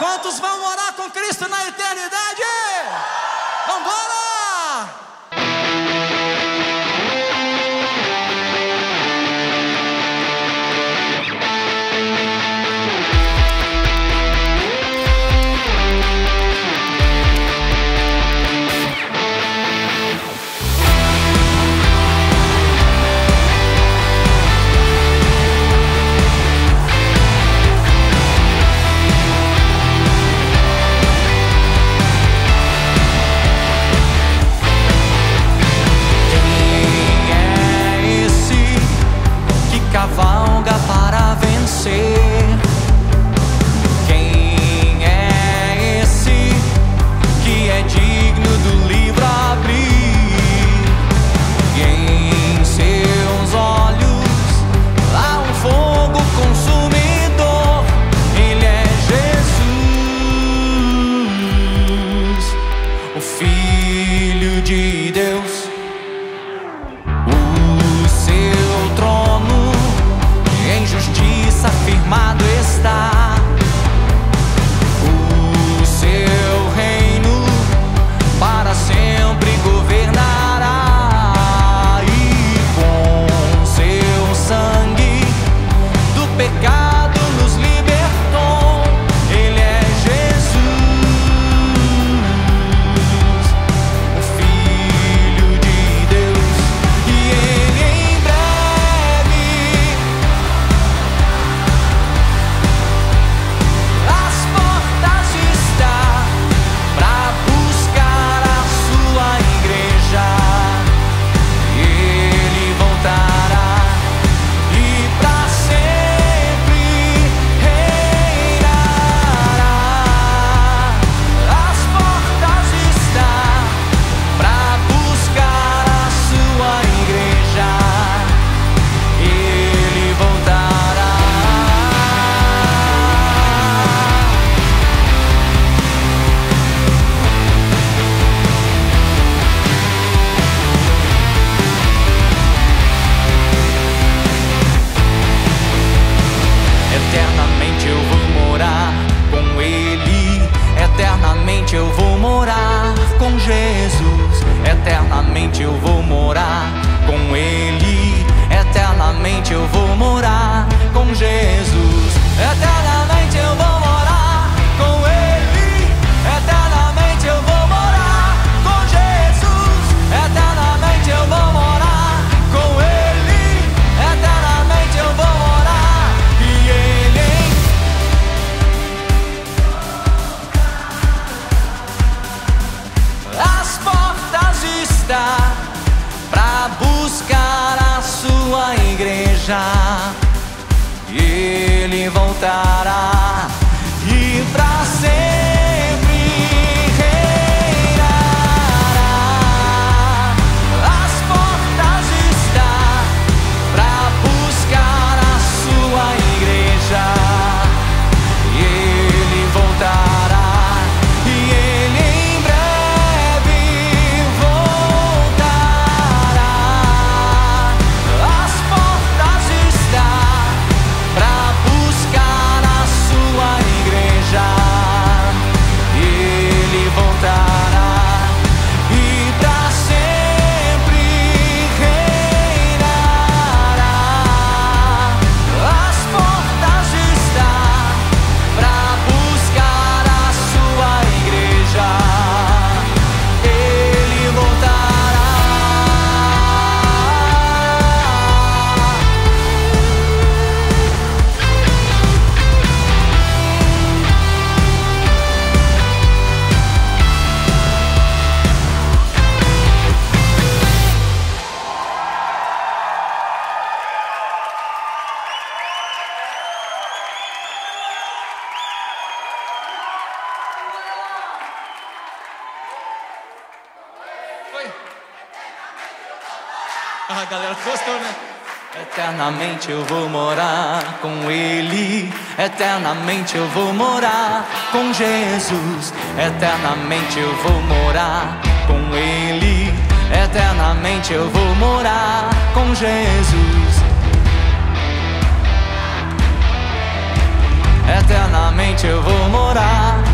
Quantos vão morar com Cristo na eternidade? Vamos embora! eternamente eu vou morar com Jesus, eternamente eu vou morar com Ele, eternamente eu vou morar com Jesus, eternamente eu vou morar. voltará. A ah, galera gostou, né? Eternamente eu vou morar com Ele, eternamente eu vou morar com Jesus, eternamente eu vou morar com Ele, eternamente eu vou morar com Jesus. Eternamente eu vou morar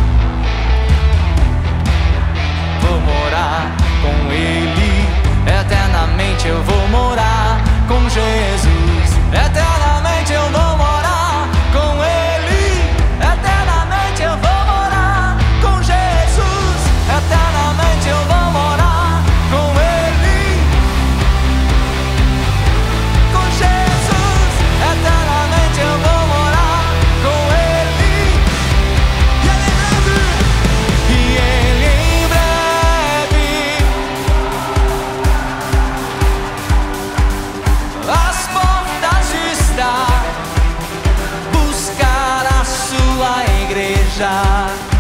igreja.